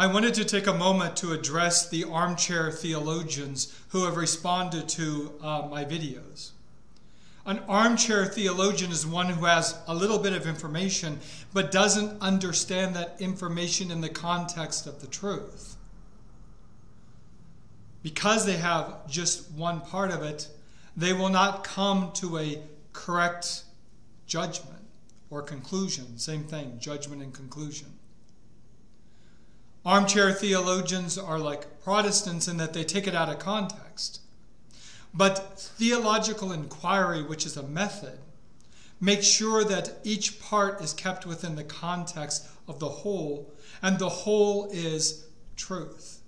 I wanted to take a moment to address the armchair theologians who have responded to uh, my videos. An armchair theologian is one who has a little bit of information but doesn't understand that information in the context of the truth. Because they have just one part of it, they will not come to a correct judgment or conclusion. Same thing, judgment and conclusion. Armchair theologians are like Protestants in that they take it out of context. But theological inquiry, which is a method, makes sure that each part is kept within the context of the whole, and the whole is truth.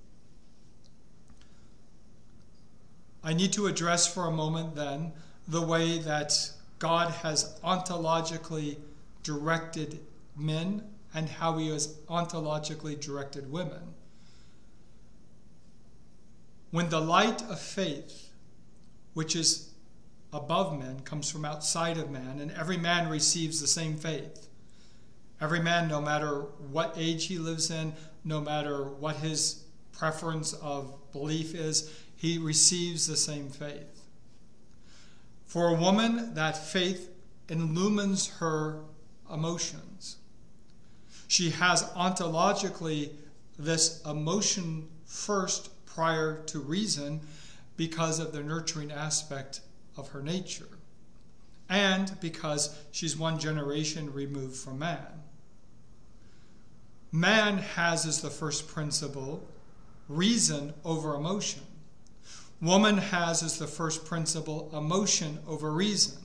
I need to address for a moment then the way that God has ontologically directed men and how he has ontologically directed women. When the light of faith which is above men, comes from outside of man, and every man receives the same faith. Every man, no matter what age he lives in, no matter what his preference of belief is, he receives the same faith. For a woman, that faith illumines her emotions. She has ontologically this emotion first prior to reason because of the nurturing aspect of her nature, and because she's one generation removed from man. Man has as the first principle reason over emotion. Woman has as the first principle emotion over reason.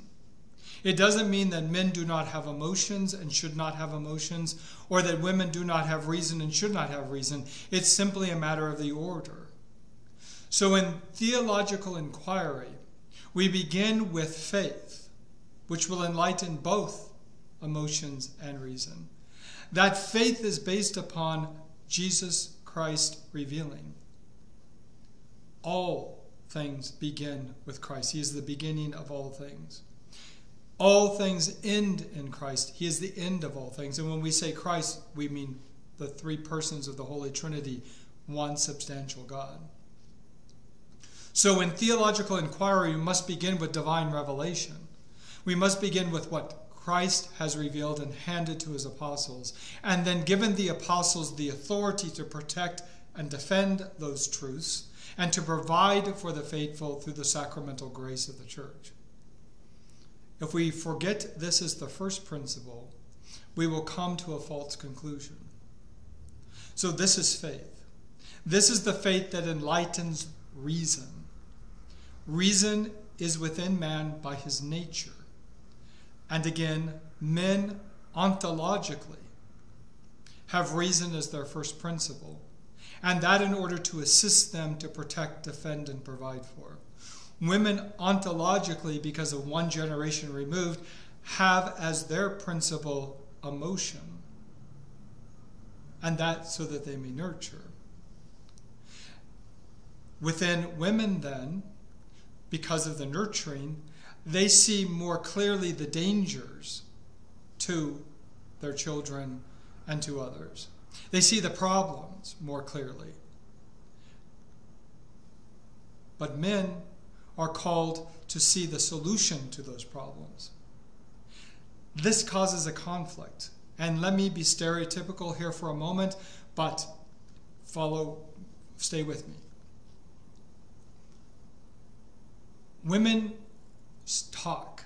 It doesn't mean that men do not have emotions and should not have emotions, or that women do not have reason and should not have reason. It's simply a matter of the order. So, in theological inquiry, we begin with faith, which will enlighten both emotions and reason. That faith is based upon Jesus Christ revealing. All things begin with Christ. He is the beginning of all things. All things end in Christ. He is the end of all things. And when we say Christ, we mean the three persons of the Holy Trinity, one substantial God. So, in theological inquiry, we must begin with divine revelation. We must begin with what Christ has revealed and handed to his apostles, and then given the apostles the authority to protect and defend those truths and to provide for the faithful through the sacramental grace of the church. If we forget this is the first principle, we will come to a false conclusion. So, this is faith. This is the faith that enlightens reason. Reason is within man by his nature. And again, men ontologically have reason as their first principle, and that in order to assist them to protect, defend, and provide for. Women ontologically, because of one generation removed, have as their principle emotion, and that so that they may nurture. Within women, then, because of the nurturing, they see more clearly the dangers to their children and to others. They see the problems more clearly. But men are called to see the solution to those problems. This causes a conflict. And let me be stereotypical here for a moment, but follow, stay with me. Women talk.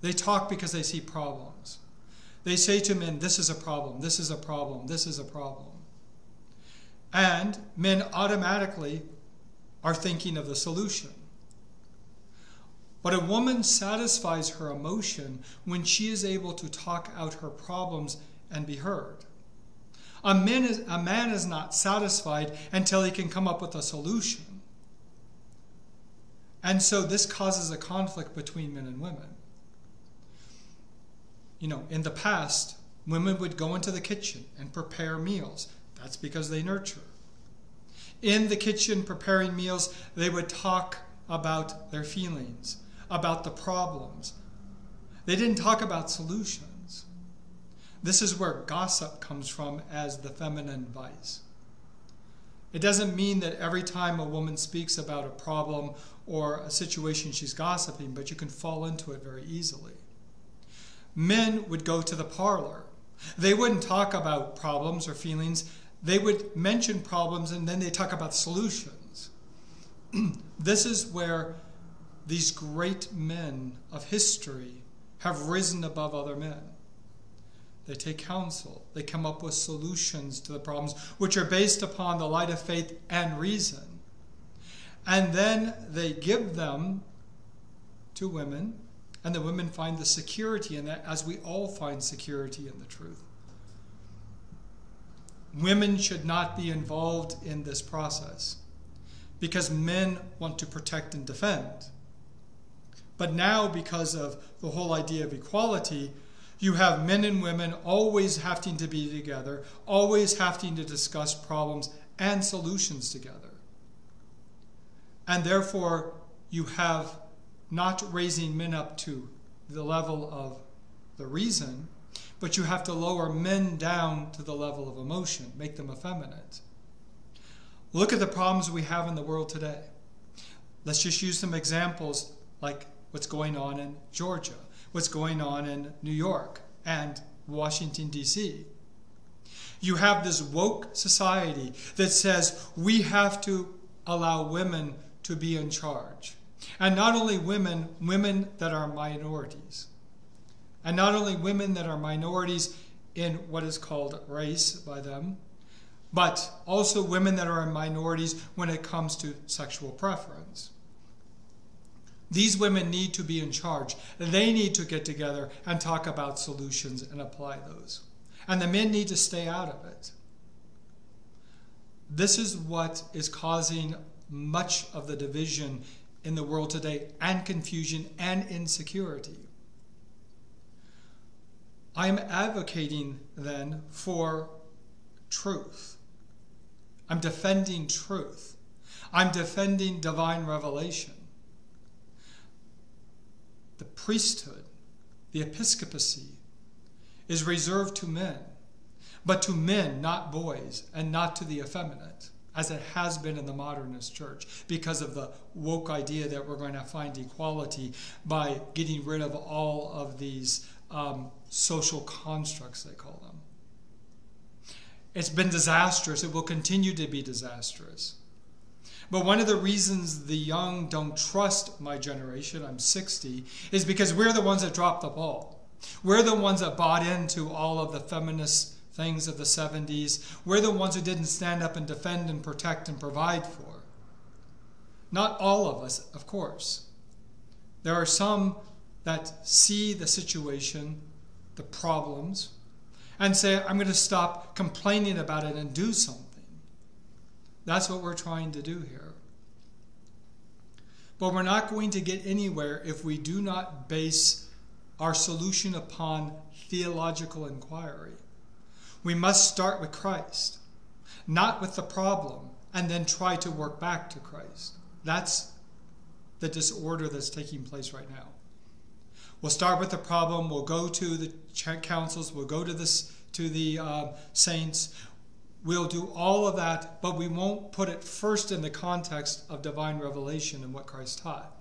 They talk because they see problems. They say to men, This is a problem, this is a problem, this is a problem. And men automatically are thinking of the solution. But a woman satisfies her emotion when she is able to talk out her problems and be heard. A man is, a man is not satisfied until he can come up with a solution. And so this causes a conflict between men and women. You know, in the past, women would go into the kitchen and prepare meals. That's because they nurture. In the kitchen preparing meals, they would talk about their feelings, about the problems. They didn't talk about solutions. This is where gossip comes from as the feminine vice. It doesn't mean that every time a woman speaks about a problem or a situation she's gossiping, but you can fall into it very easily. Men would go to the parlor. They wouldn't talk about problems or feelings. They would mention problems and then they talk about solutions. this is where these great men of history have risen above other men. They take counsel. They come up with solutions to the problems, which are based upon the light of faith and reason. And then they give them to women, and the women find the security in that, as we all find security in the truth. Women should not be involved in this process because men want to protect and defend. But now, because of the whole idea of equality, you have men and women always having to be together, always having to discuss problems and solutions together. And therefore, you have not raising men up to the level of the reason, but you have to lower men down to the level of emotion, make them effeminate. Look at the problems we have in the world today. Let's just use some examples like what's going on in Georgia, what's going on in New York and Washington, D.C. You have this woke society that says we have to allow women to be in charge. And not only women, women that are minorities. And not only women that are minorities in what is called race by them, but also women that are minorities when it comes to sexual preference. These women need to be in charge. They need to get together and talk about solutions and apply those. And the men need to stay out of it. This is what is causing much of the division in the world today and confusion and insecurity. I am advocating then for truth. I'm defending truth. I'm defending divine revelation the priesthood, the episcopacy, is reserved to men, but to men, not boys, and not to the effeminate, as it has been in the modernist church, because of the woke idea that we're going to find equality by getting rid of all of these um, social constructs, they call them. It's been disastrous. It will continue to be disastrous. But one of the reasons the young don't trust my generation, I'm 60, is because we're the ones that dropped the ball. We're the ones that bought into all of the feminist things of the 70s. We're the ones who didn't stand up and defend and protect and provide for. Not all of us, of course. There are some that see the situation, the problems, and say, I'm going to stop complaining about it and do something. That's what we're trying to do here. But we're not going to get anywhere if we do not base our solution upon theological inquiry. We must start with Christ, not with the problem, and then try to work back to Christ. That's the disorder that's taking place right now. We'll start with the problem. We'll go to the councils. We'll go to this to the uh, saints. We'll do all of that, but we won't put it first in the context of divine revelation and what Christ taught.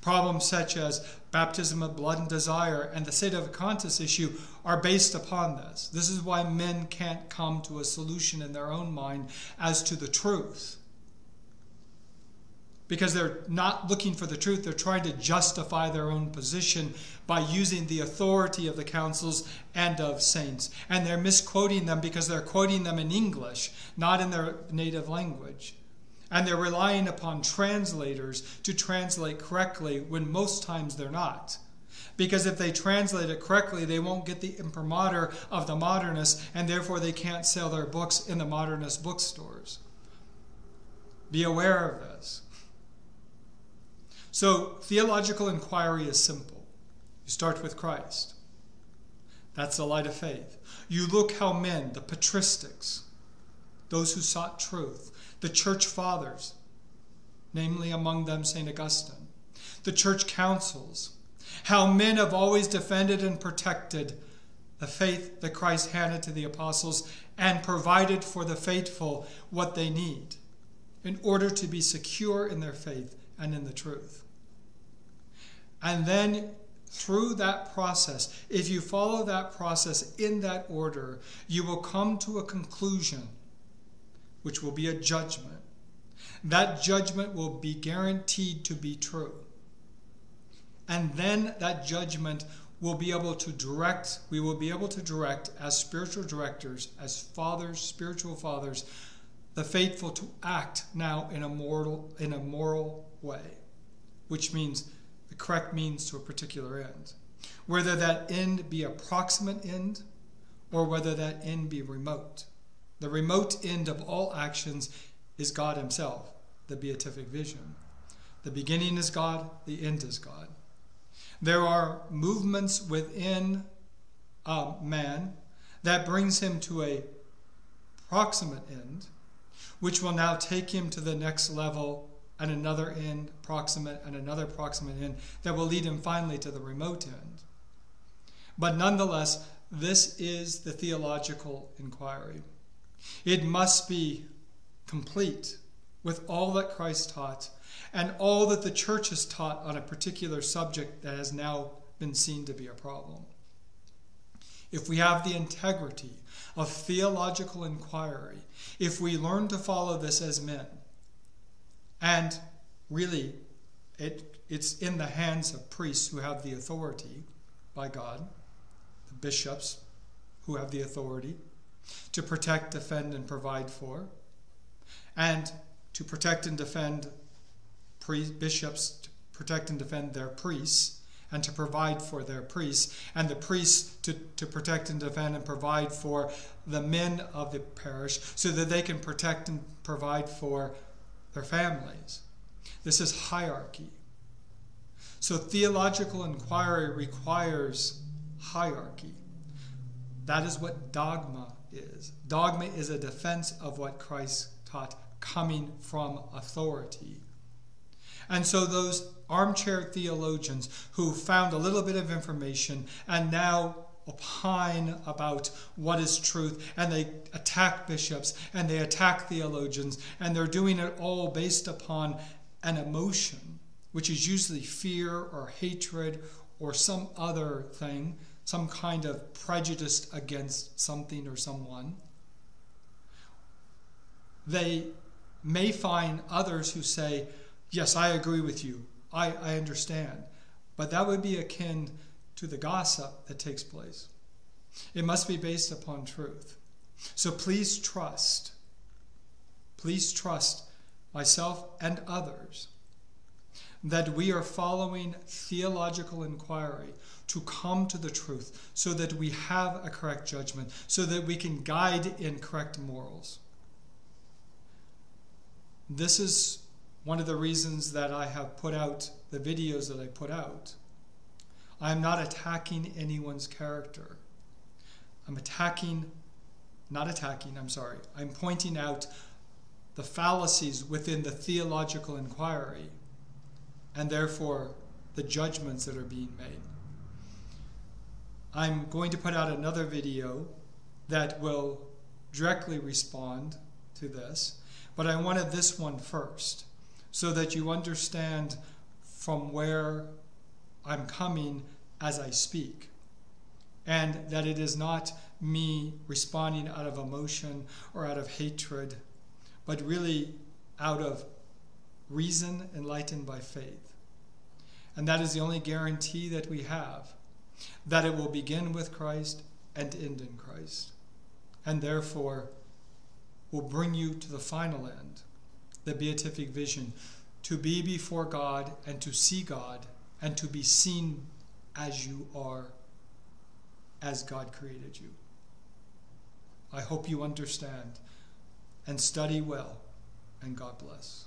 Problems such as baptism of blood and desire and the sedevacantist issue are based upon this. This is why men can't come to a solution in their own mind as to the truth because they're not looking for the truth. They're trying to justify their own position by using the authority of the councils and of saints. And they're misquoting them because they're quoting them in English, not in their native language. And they're relying upon translators to translate correctly when most times they're not. Because if they translate it correctly, they won't get the imprimatur of the modernists, and therefore they can't sell their books in the modernist bookstores. Be aware of this. So, theological inquiry is simple. You start with Christ. That's the light of faith. You look how men, the patristics, those who sought truth, the church fathers, namely among them St. Augustine, the church councils, how men have always defended and protected the faith that Christ handed to the apostles and provided for the faithful what they need in order to be secure in their faith and in the truth. And then through that process, if you follow that process in that order, you will come to a conclusion, which will be a judgment. That judgment will be guaranteed to be true. And then that judgment will be able to direct, we will be able to direct as spiritual directors, as fathers, spiritual fathers, the faithful to act now in a moral, in a moral way, which means the correct means to a particular end. Whether that end be a proximate end or whether that end be remote. The remote end of all actions is God Himself, the beatific vision. The beginning is God, the end is God. There are movements within a man that brings him to a proximate end, which will now take him to the next level and another end proximate and another proximate end that will lead him finally to the remote end. But nonetheless, this is the theological inquiry. It must be complete with all that Christ taught and all that the church has taught on a particular subject that has now been seen to be a problem. If we have the integrity of theological inquiry, if we learn to follow this as men, and really it, it's in the hands of priests who have the authority by God, the bishops who have the authority to protect, defend, and provide for, and to protect and defend bishops to protect and defend their priests and to provide for their priests, and the priests to, to protect and defend and provide for the men of the parish so that they can protect and provide for their families. This is hierarchy. So theological inquiry requires hierarchy. That is what dogma is. Dogma is a defense of what Christ taught coming from authority. And so those armchair theologians who found a little bit of information and now opine about what is truth and they attack bishops and they attack theologians and they're doing it all based upon an emotion which is usually fear or hatred or some other thing some kind of prejudice against something or someone they may find others who say Yes, I agree with you. I, I understand. But that would be akin to the gossip that takes place. It must be based upon truth. So please trust. Please trust myself and others that we are following theological inquiry to come to the truth so that we have a correct judgment, so that we can guide in correct morals. This is one of the reasons that I have put out the videos that I put out. I am not attacking anyone's character. I'm attacking, not attacking, I'm sorry, I'm pointing out the fallacies within the theological inquiry and therefore the judgments that are being made. I'm going to put out another video that will directly respond to this, but I wanted this one first so that you understand from where I'm coming as I speak. And that it is not me responding out of emotion or out of hatred, but really out of reason enlightened by faith. And that is the only guarantee that we have that it will begin with Christ and end in Christ. And therefore, will bring you to the final end the beatific vision, to be before God and to see God and to be seen as you are, as God created you. I hope you understand and study well, and God bless.